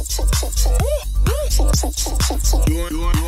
You want, you want.